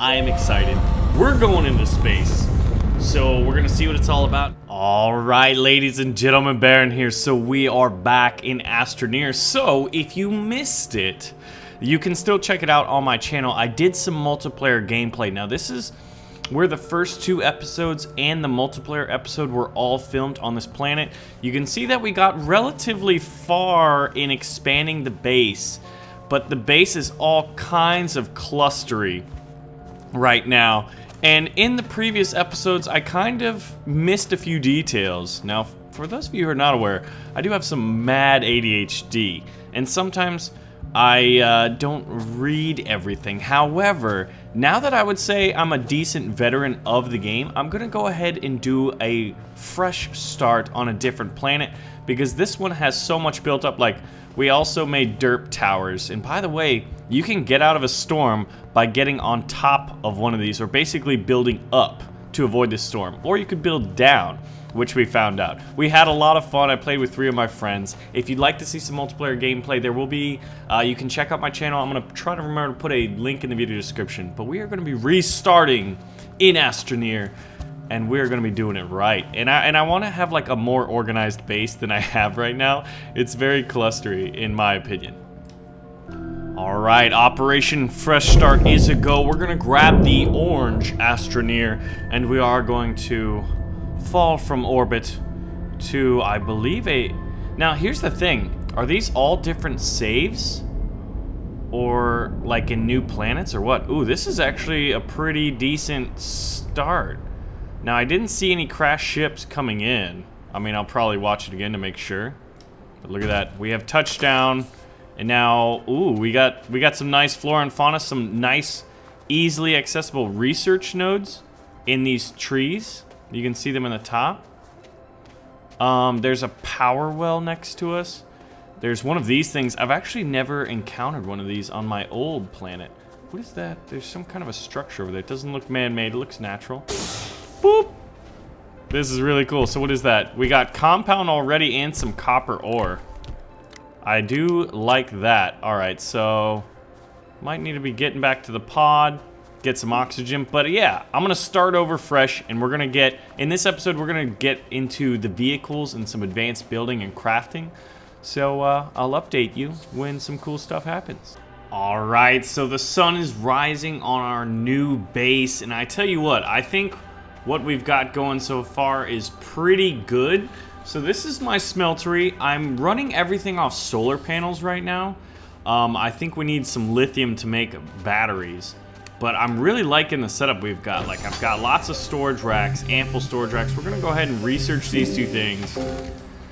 I am excited. We're going into space. So we're gonna see what it's all about. All right, ladies and gentlemen, Baron here. So we are back in Astroneer. So if you missed it, you can still check it out on my channel. I did some multiplayer gameplay. Now this is where the first two episodes and the multiplayer episode were all filmed on this planet. You can see that we got relatively far in expanding the base, but the base is all kinds of clustery right now. And in the previous episodes, I kind of missed a few details. Now, for those of you who are not aware, I do have some mad ADHD, and sometimes I uh, don't read everything. However, now that I would say I'm a decent veteran of the game, I'm to go ahead and do a fresh start on a different planet because this one has so much built up. Like, we also made derp towers. And by the way, you can get out of a storm by getting on top of one of these or basically building up to avoid the storm. Or you could build down which we found out. We had a lot of fun. I played with three of my friends. If you'd like to see some multiplayer gameplay, there will be, uh, you can check out my channel. I'm going to try to remember to put a link in the video description. But we are going to be restarting in Astroneer and we're gonna be doing it right. And I and I want to have like a more organized base than I have right now. It's very clustery, in my opinion. All right, Operation Fresh Start is a go. We're gonna grab the orange Astroneer, and we are going to fall from orbit to, I believe, a... Now, here's the thing. Are these all different saves? Or, like, in new planets, or what? Ooh, this is actually a pretty decent start. Now, I didn't see any crash ships coming in. I mean, I'll probably watch it again to make sure. But look at that. We have touchdown. And now, ooh, we got we got some nice flora and fauna, some nice, easily accessible research nodes in these trees. You can see them in the top. Um, there's a power well next to us. There's one of these things. I've actually never encountered one of these on my old planet. What is that? There's some kind of a structure over there. It doesn't look man-made. It looks natural. Boop! This is really cool. So what is that? We got compound already and some copper ore. I do like that. Alright, so... Might need to be getting back to the pod get some oxygen. But yeah, I'm going to start over fresh, and we're going to get, in this episode, we're going to get into the vehicles and some advanced building and crafting. So uh, I'll update you when some cool stuff happens. Alright, so the sun is rising on our new base, and I tell you what, I think what we've got going so far is pretty good. So this is my smeltery. I'm running everything off solar panels right now. Um, I think we need some lithium to make batteries. But I'm really liking the setup we've got. Like, I've got lots of storage racks, ample storage racks. We're gonna go ahead and research these two things.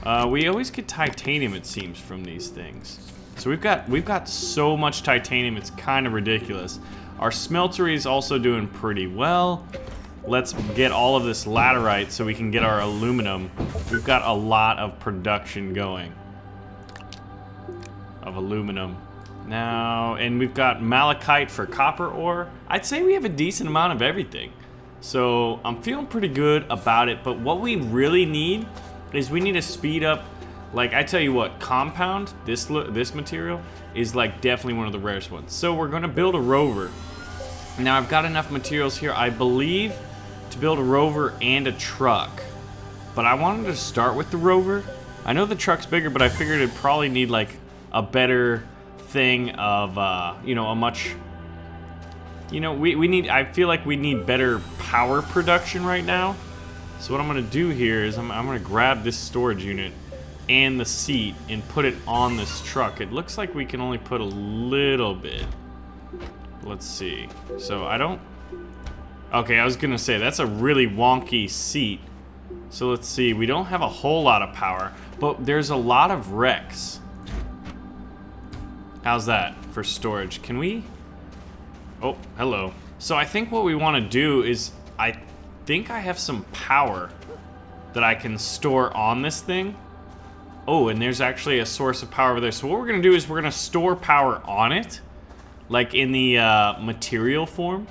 Uh, we always get titanium, it seems, from these things. So we've got we've got so much titanium, it's kind of ridiculous. Our smeltery is also doing pretty well. Let's get all of this laterite so we can get our aluminum. We've got a lot of production going of aluminum. Now, and we've got malachite for copper ore. I'd say we have a decent amount of everything. So I'm feeling pretty good about it, but what we really need is we need to speed up, like I tell you what, compound, this, this material, is like definitely one of the rarest ones. So we're gonna build a rover. Now I've got enough materials here, I believe, to build a rover and a truck. But I wanted to start with the rover. I know the truck's bigger, but I figured it'd probably need like a better thing of, uh, you know, a much... You know, we, we need... I feel like we need better power production right now. So what I'm to do here is I'm, I'm to grab this storage unit and the seat and put it on this truck. It looks like we can only put a little bit. Let's see. So I don't... Okay, I was to say, that's a really wonky seat. So let's see, we don't have a whole lot of power, but there's a lot of wrecks. How's that for storage? Can we... Oh, hello. So I think what we want to do is... I think I have some power that I can store on this thing. Oh, and there's actually a source of power over there. So what we're to do is we're to store power on it. Like in the uh, material form.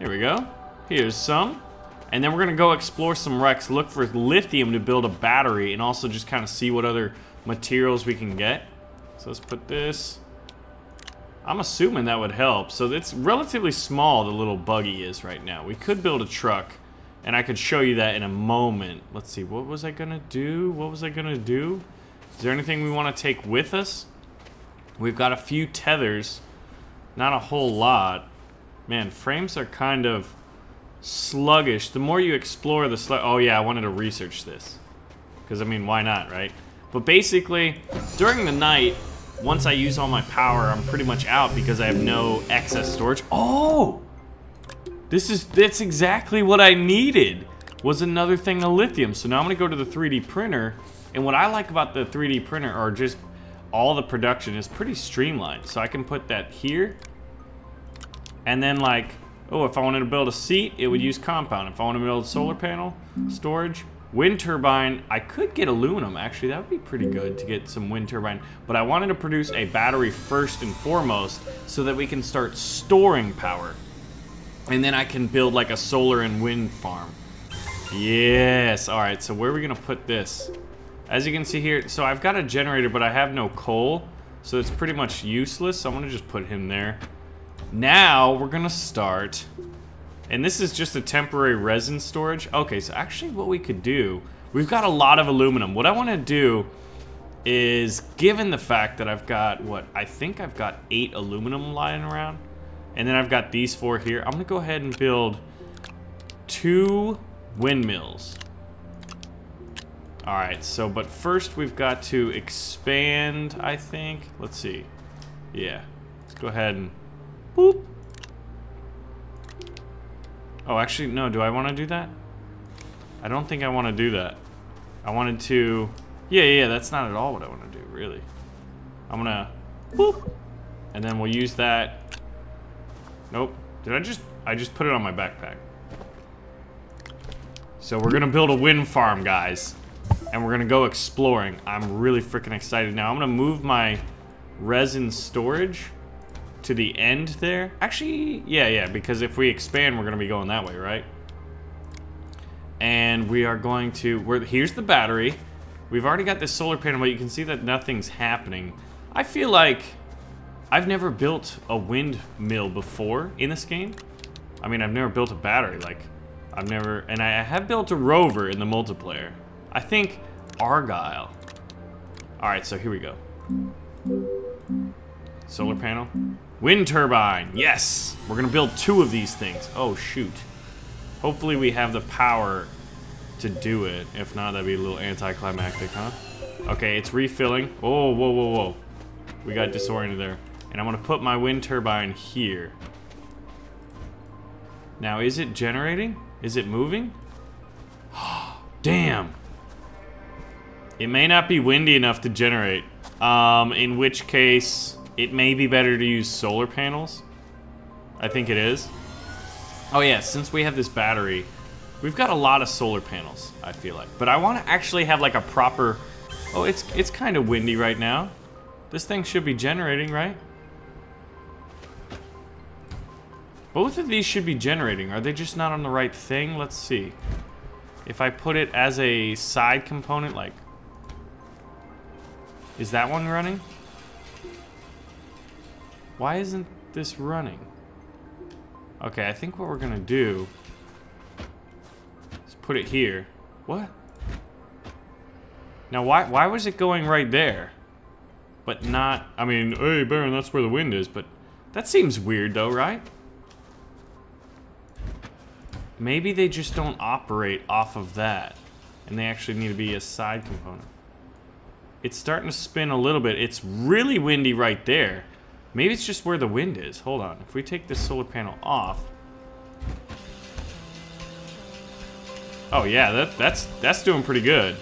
Here we go. Here's some. And then we're going to go explore some wrecks, look for lithium to build a battery, and also just kind of see what other materials we can get. So let's put this I'm assuming that would help. So it's relatively small, the little buggy is right now. We could build a truck, and I could show you that in a moment. Let's see, what was I gonna do? What was I gonna do? Is there anything we want to take with us? We've got a few tethers, not a whole lot. Man, frames are kind of sluggish. The more you explore the slug... Oh yeah, I wanted to research this. Because, I mean, why not, right? But basically, during the night, once I use all my power, I'm pretty much out because I have no excess storage. Oh! This is, that's exactly what I needed, was another thing of lithium. So now I'm gonna go to the 3D printer, and what I like about the 3D printer are just all the production is pretty streamlined. So I can put that here, and then like, oh, if I wanted to build a seat, it would mm. use compound. If I wanted to build a mm. solar panel, storage, Wind turbine, I could get aluminum, actually, that would be pretty good to get some wind turbine. But I wanted to produce a battery first and foremost so that we can start storing power. And then I can build like a solar and wind farm. Yes, alright, so where are we gonna put this? As you can see here, so I've got a generator, but I have no coal. So it's pretty much useless, so I'm gonna just put him there. Now, we're gonna start and this is just a temporary resin storage. Okay, so actually what we could do, we've got a lot of aluminum. What I want to do is, given the fact that I've got, what, I think I've got eight aluminum lying around. And then I've got these four here. I'm to go ahead and build two windmills. Alright, so, but first we've got to expand, I think. Let's see. Yeah. Let's go ahead and, boop. Oh, actually, no. Do I want to do that? I don't think I want to do that. I wanted to... Yeah, yeah, that's not at all what I want to do, really. I'm gonna... Whoop! And then we'll use that... Nope. Did I just... I just put it on my backpack. So we're gonna build a wind farm, guys. And we're gonna go exploring. I'm really freaking excited now. I'm gonna move my resin storage to the end there. Actually, yeah, yeah, because if we expand, we're going to be going that way, right? And we are going to... We're, here's the battery. We've already got this solar panel, but you can see that nothing's happening. I feel like I've never built a windmill before in this game. I mean, I've never built a battery. Like, I've never... And I have built a rover in the multiplayer. I think Argyle. Alright, so here we go. Solar panel. Wind turbine. Yes. We're to build two of these things. Oh, shoot. Hopefully we have the power to do it. If not, that'd be a little anticlimactic, huh? Okay, it's refilling. Oh, whoa, whoa, whoa. We got disoriented there. And I'm to put my wind turbine here. Now, is it generating? Is it moving? Damn. It may not be windy enough to generate. Um, in which case... It may be better to use solar panels. I think it is. Oh yeah, since we have this battery, we've got a lot of solar panels, I feel like. But I want to actually have like a proper... Oh, it's, it's kind of windy right now. This thing should be generating, right? Both of these should be generating. Are they just not on the right thing? Let's see. If I put it as a side component, like... Is that one running? Why isn't this running? Okay, I think what we're gonna do is put it here. What? Now, why, why was it going right there? But not, I mean, hey, Baron, that's where the wind is, but that seems weird though, right? Maybe they just don't operate off of that, and they actually need to be a side component. It's starting to spin a little bit. It's really windy right there. Maybe it's just where the wind is. Hold on. If we take this solar panel off... Oh, yeah, that, that's, that's doing pretty good.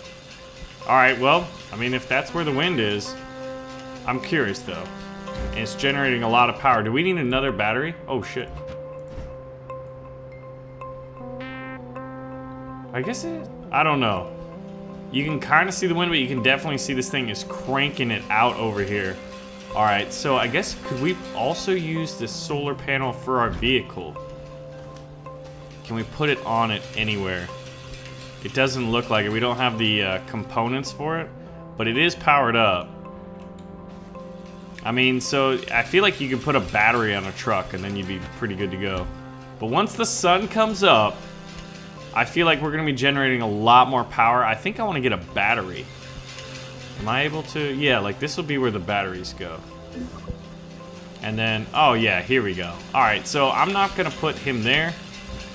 Alright, well, I mean, if that's where the wind is... I'm curious, though. And it's generating a lot of power. Do we need another battery? Oh, shit. I guess it... I don't know. You can kind of see the wind, but you can definitely see this thing is cranking it out over here. Alright, so I guess could we also use this solar panel for our vehicle? Can we put it on it anywhere? It doesn't look like it. We don't have the uh, components for it, but it is powered up. I mean, so I feel like you could put a battery on a truck and then you'd be pretty good to go. But once the sun comes up, I feel like we're going to be generating a lot more power. I think I want to get a battery. Am I able to? Yeah, like this will be where the batteries go. And then, oh yeah, here we go. All right, so I'm not to put him there.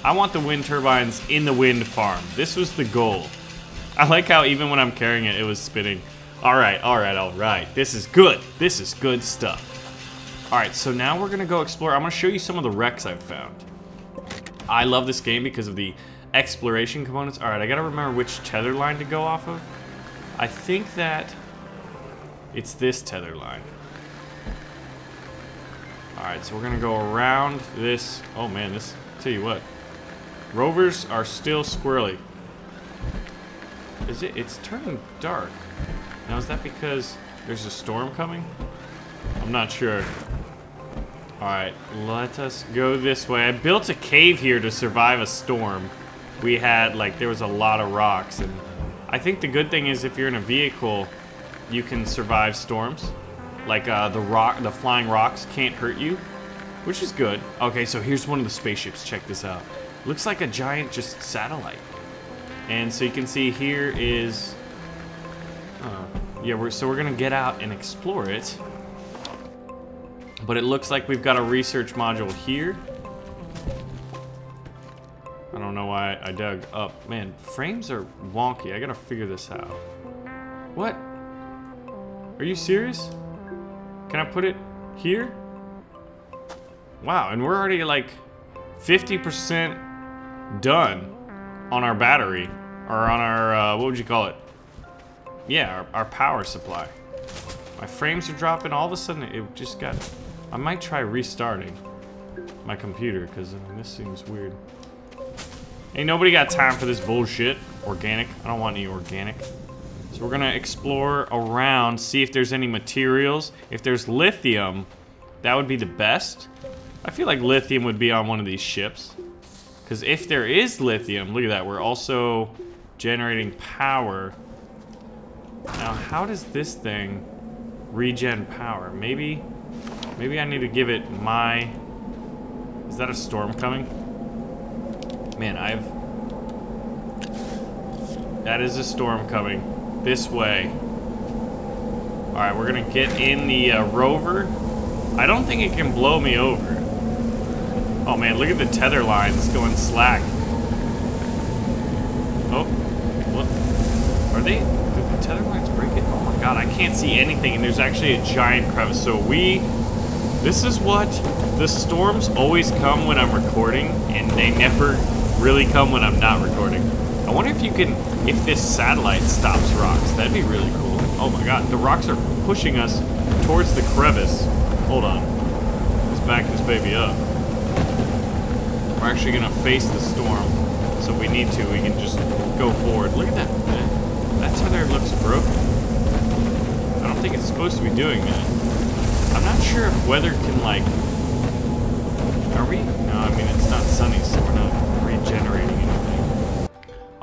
I want the wind turbines in the wind farm. This was the goal. I like how even when I'm carrying it, it was spinning. All right, all right, all right. This is good. This is good stuff. All right, so now we're gonna go explore. I'm gonna show you some of the wrecks I've found. I love this game because of the exploration components. All right, I gotta remember which tether line to go off of. I think that it's this tether line. All right, so we're gonna go around this. Oh man, this, tell you what. Rovers are still squirrely. Is it? It's turning dark. Now, is that because there's a storm coming? I'm not sure. Alright, let us go this way. I built a cave here to survive a storm. We had, like, there was a lot of rocks, and I think the good thing is if you're in a vehicle, you can survive storms. Like, uh, the rock, the flying rocks can't hurt you, which is good. Okay, so here's one of the spaceships. Check this out. Looks like a giant just satellite. And so you can see here is... Uh, yeah, we're, so we're to get out and explore it. But it looks like we've got a research module here. Don't know why I dug up. Man, frames are wonky. I gotta figure this out. What? Are you serious? Can I put it here? Wow, and we're already like 50% done on our battery. Or on our, uh, what would you call it? Yeah, our, our power supply. My frames are dropping. All of a sudden, it just got... I might try restarting my computer, because mean, this seems weird. Ain't nobody got time for this bullshit. Organic. I don't want any organic. So we're to explore around, see if there's any materials. If there's lithium, that would be the best. I feel like lithium would be on one of these ships. Because if there is lithium, look at that, we're also generating power. Now, how does this thing regen power? Maybe, maybe I need to give it my... Is that a storm coming? Man, I've... That is a storm coming. This way. Alright, we're gonna get in the uh, rover. I don't think it can blow me over. Oh man, look at the tether lines going slack. Oh, what? Are they? Did the tether lines break it? Oh my god, I can't see anything, and there's actually a giant crevice. So we, this is what the storms always come when I'm recording, and they never really come when I'm not recording. I wonder if you can, if this satellite stops rocks. That'd be really cool. Oh my god, the rocks are pushing us towards the crevice. Hold on. Let's back this baby up. We're actually gonna face the storm. So if we need to, we can just go forward. Look at that. That's how that tether looks broken. I don't think it's supposed to be doing that. I'm not sure if weather can like... Are we? No, I mean it's not sunny, so we're not regenerating anything.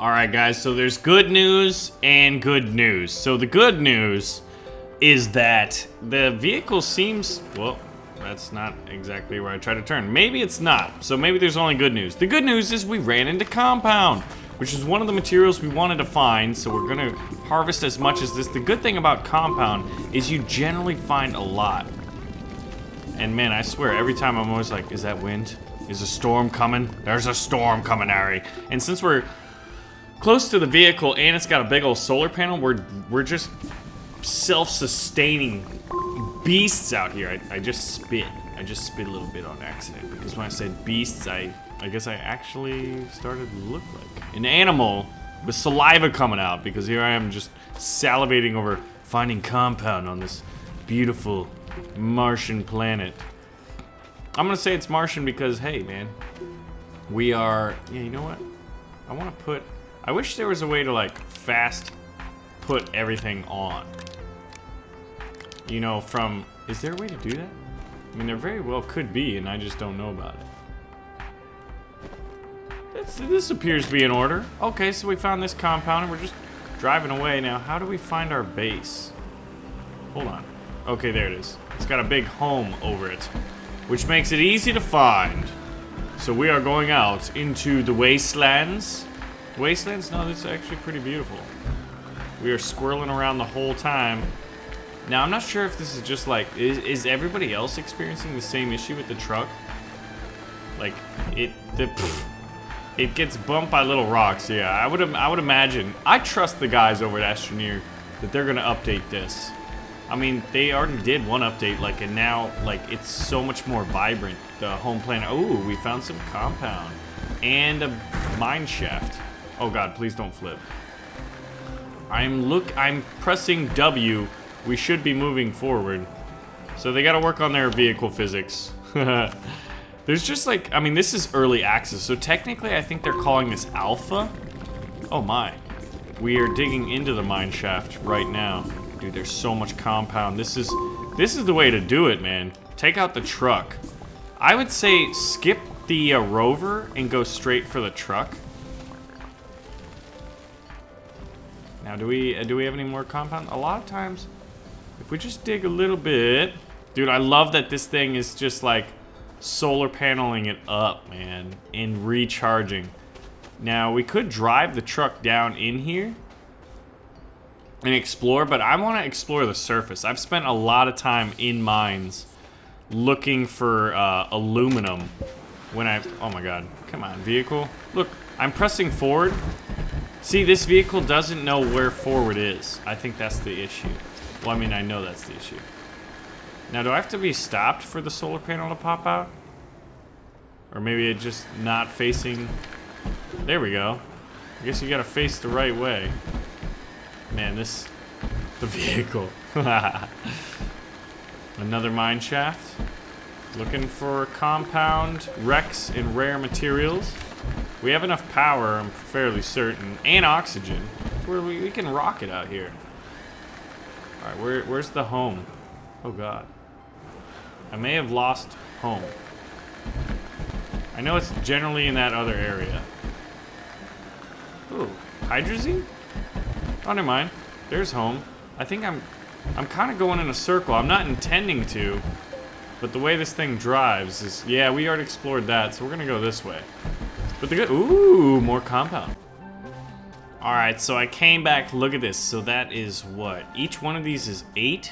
Alright guys, so there's good news and good news. So the good news is that the vehicle seems, well, that's not exactly where I try to turn. Maybe it's not, so maybe there's only good news. The good news is we ran into compound, which is one of the materials we wanted to find, so we're gonna harvest as much as this. The good thing about compound is you generally find a lot. And man, I swear, every time I'm always like, is that wind? Is a storm coming? There's a storm coming, Ari. And since we're close to the vehicle and it's got a big old solar panel, we're, we're just self-sustaining beasts out here. I, I just spit. I just spit a little bit on accident because when I said beasts, I I guess I actually started to look like an animal with saliva coming out because here I am just salivating over finding compound on this beautiful Martian planet. I'm gonna say it's Martian because hey man, we are. Yeah, you know what? I want to put. I wish there was a way to like fast put everything on you know, from... Is there a way to do that? I mean, there very well could be, and I just don't know about it. This, this appears to be in order. Okay, so we found this compound, and we're just driving away. Now, how do we find our base? Hold on. Okay, there it is. It's got a big home over it, which makes it easy to find. So we are going out into the wastelands. Wastelands? No, this is actually pretty beautiful. We are squirreling around the whole time. Now, I'm not sure if this is just like, is, is everybody else experiencing the same issue with the truck? Like, it, the, pff, it gets bumped by little rocks, yeah. I would, I would imagine, I trust the guys over at Astroneer that they're gonna update this. I mean, they already did one update, like, and now, like, it's so much more vibrant. The home planet. Oh, we found some compound. And a mine shaft. Oh god, please don't flip. I'm look, I'm pressing W. We should be moving forward. So they gotta work on their vehicle physics. There's just like, I mean, this is early access, so technically I think they're calling this alpha. Oh my. We are digging into the mine shaft right now. Dude, there's so much compound. This is this is the way to do it, man. Take out the truck. I would say skip the uh, rover and go straight for the truck. Now, do we uh, do we have any more compound? A lot of times, if we just dig a little bit, dude, I love that this thing is just like solar paneling it up, man, and recharging. Now, we could drive the truck down in here and explore, but I want to explore the surface. I've spent a lot of time in mines looking for uh, aluminum when I... Oh my god. Come on, vehicle. Look, I'm pressing forward. See, this vehicle doesn't know where forward is. I think that's the issue. Well, I mean, I know that's the issue. Now, do I have to be stopped for the solar panel to pop out? Or maybe it just not facing... There we go. I guess you gotta face the right way. Man, this... The vehicle. Another mine shaft. Looking for compound, wrecks, and rare materials. We have enough power, I'm fairly certain, and oxygen. Where we, we can rock it out here. Alright, where, where's the home? Oh god. I may have lost home. I know it's generally in that other area. Ooh, hydrazine? Oh, never mind. There's home. I think I'm... I'm kind of going in a circle. I'm not intending to. But the way this thing drives is... Yeah, we already explored that, so we're to go this way. But the good... Ooh, more compound. Alright, so I came back. Look at this. So that is what? Each one of these is 8?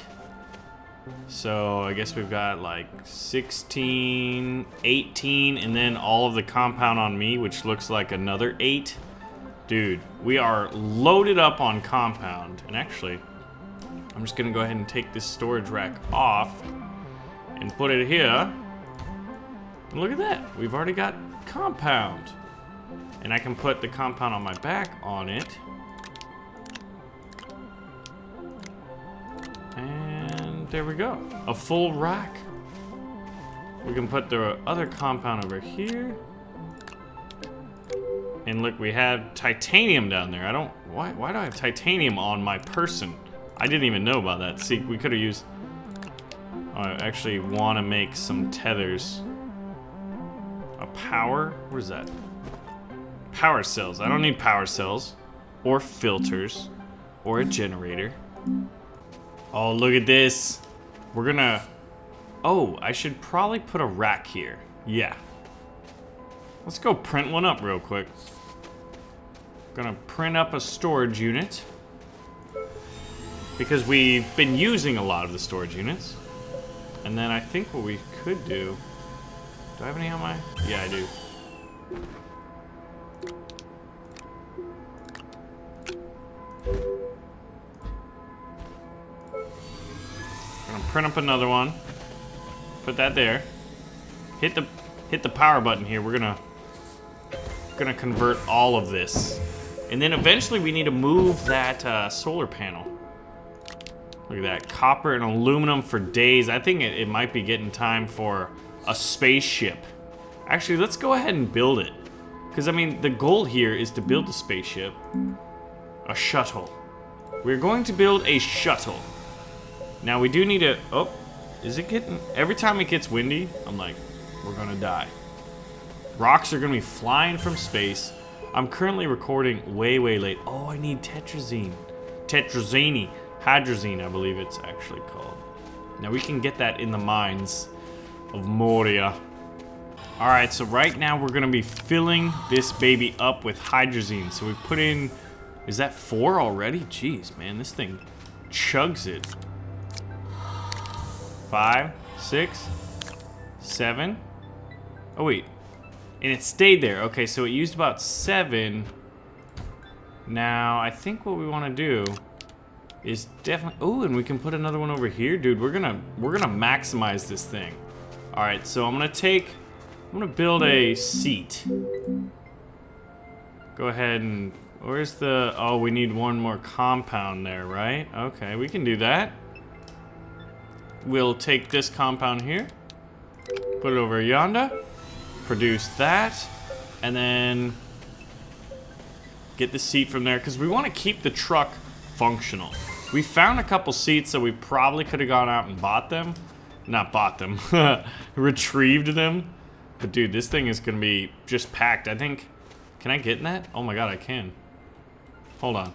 So I guess we've got like 16, 18, and then all of the compound on me, which looks like another 8. Dude, we are loaded up on compound. And actually, I'm just gonna go ahead and take this storage rack off and put it here. Look at that, we've already got compound. And I can put the compound on my back on it. And there we go, a full rack. We can put the other compound over here. And look, we have titanium down there. I don't... Why, why do I have titanium on my person? I didn't even know about that. See, we could have used... I actually want to make some tethers. A power? Where's that? Power cells. I don't need power cells. Or filters. Or a generator. Oh, look at this. We're gonna... Oh, I should probably put a rack here. Yeah. Let's go print one up real quick. Gonna print up a storage unit. Because we've been using a lot of the storage units. And then I think what we could do... Do I have any on my... Yeah, I do. Print up another one. Put that there. Hit the hit the power button here. We're gonna gonna convert all of this. And then eventually we need to move that uh, solar panel. Look at that, copper and aluminum for days. I think it, it might be getting time for a spaceship. Actually, let's go ahead and build it. Because, I mean, the goal here is to build a spaceship. A shuttle. We're going to build a shuttle. Now, we do need to... Oh, is it getting... Every time it gets windy, I'm like, we're going to die. Rocks are going to be flying from space. I'm currently recording way, way late. Oh, I need tetrazine. Tetrazine. Hydrazine, I believe it's actually called. Now we can get that in the mines of Moria. Alright, so right now we're going to be filling this baby up with hydrazine. So we put in... Is that four already? Jeez, man, this thing chugs it. Five, six, seven. Oh, wait. And it stayed there. Okay, so it used about seven. Now, I think what we want to do is definitely... Oh, and we can put another one over here. Dude, we're gonna we're gonna maximize this thing. All right, so I'm gonna take... I'm gonna build a seat. Go ahead and... Where's the... Oh, we need one more compound there, right? Okay, we can do that. We'll take this compound here. Put it over yonder. Produce that. And then... Get the seat from there, because we want to keep the truck functional. We found a couple seats, so we probably could have gone out and bought them. Not bought them. retrieved them. But dude, this thing is going to be just packed. I think... Can I get in that? Oh my god, I can. Hold on.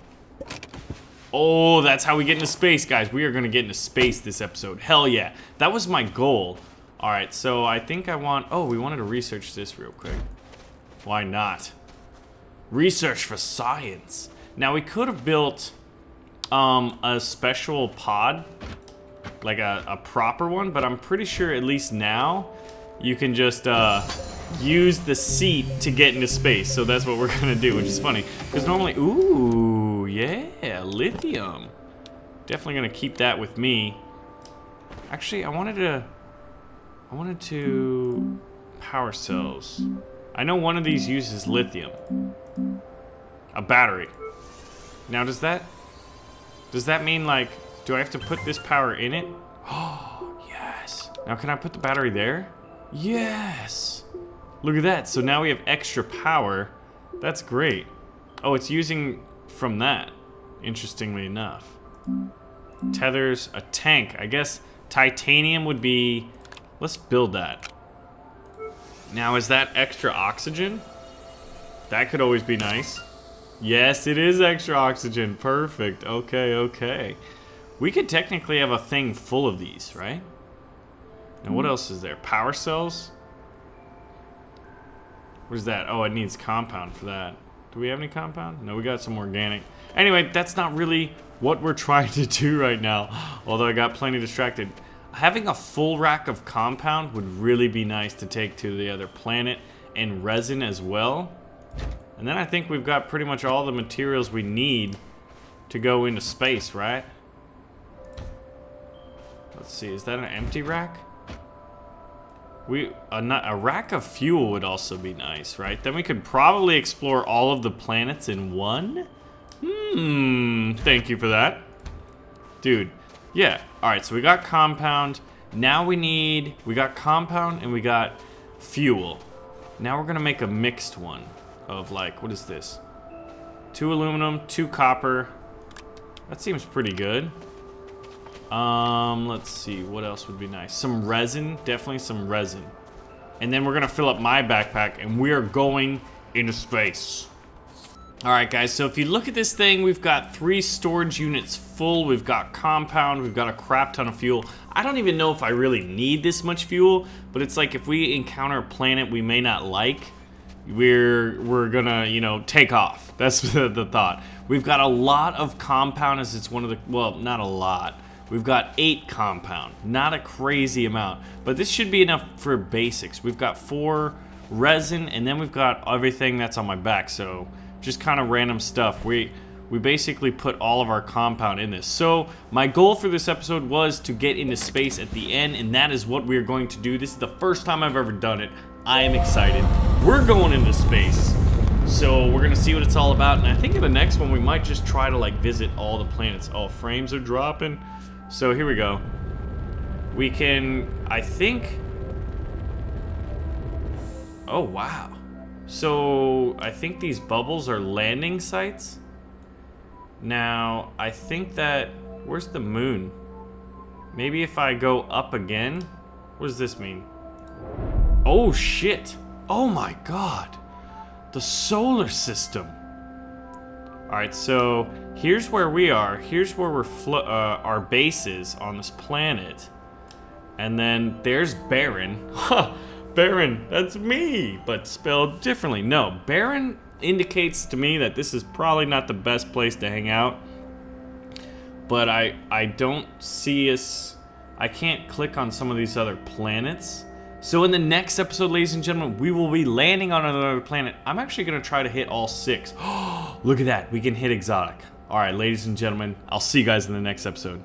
Oh, that's how we get into space, guys. We are going to get into space this episode. Hell yeah. That was my goal. Alright, so I think I want... Oh, we wanted to research this real quick. Why not? Research for science. Now, we could have built um, a special pod, like a, a proper one, but I'm pretty sure at least now you can just uh, use the seat to get into space. So that's what we're gonna do, which is funny. Because normally, ooh, yeah, lithium. Definitely gonna keep that with me. Actually, I wanted to, I wanted to power cells. I know one of these uses lithium. A battery. Now, does that does that mean, like, do I have to put this power in it? Oh, yes. Now, can I put the battery there? Yes. Look at that. So now we have extra power. That's great. Oh, it's using from that, interestingly enough. Tethers, a tank. I guess titanium would be... Let's build that. Now, is that extra oxygen? That could always be nice. Yes, it is extra oxygen. Perfect. Okay, okay. We could technically have a thing full of these, right? Now, what hmm. else is there? Power cells? What is that? Oh, it needs compound for that. Do we have any compound? No, we got some organic. Anyway, that's not really what we're trying to do right now. Although I got plenty distracted. Having a full rack of compound would really be nice to take to the other planet. And resin as well. And then I think we've got pretty much all the materials we need to go into space, right? Let's see, is that an empty rack? We a, a, rack of fuel would also be nice, right? Then we could probably explore all of the planets in one? Hmm, thank you for that. Dude, yeah. Alright, so we got compound. Now we need, we got compound and we got fuel. Now we're gonna make a mixed one of like, what is this? Two aluminum, two copper. That seems pretty good. Um, let's see, what else would be nice? Some resin, definitely some resin. And then we're gonna fill up my backpack and we are going into space. Alright guys, so if you look at this thing, we've got three storage units full, we've got compound, we've got a crap ton of fuel. I don't even know if I really need this much fuel, but it's like if we encounter a planet we may not like, we're we're gonna you know take off that's the, the, thought we've got a lot of compound as it's one of the well not a lot we've got eight compound not a crazy amount but this should be enough for basics we've got four resin and then we've got everything that's on my back so just kind of random stuff we we basically put all of our compound in this. So my goal for this episode was to get into space at the end, and that is what we're going to do. This is the first time I've ever done it. I am excited. We're going into space. So we're gonna see what it's all about. And I think in the next one, we might just try to like visit all the planets. Oh, frames are dropping. So here we go. We can, I think... Oh, wow. So I think these bubbles are landing sites. Now, I think that, where's the moon? Maybe if I go up again, what does this mean? Oh, shit. Oh my god. The solar system. Alright, so here's where we are. Here's where we're uh, our base is on this planet. And then there's Barren. Huh, Baron, that's me, but spelled differently. No, Barren indicates to me that this is probably not the best place to hang out. But I I don't see us I can't click on some of these other planets. So in the next episode, ladies and gentlemen, we will be landing on another planet. I'm actually going to try to hit all six. Look at that. We can hit exotic. All right, ladies and gentlemen, I'll see you guys in the next episode.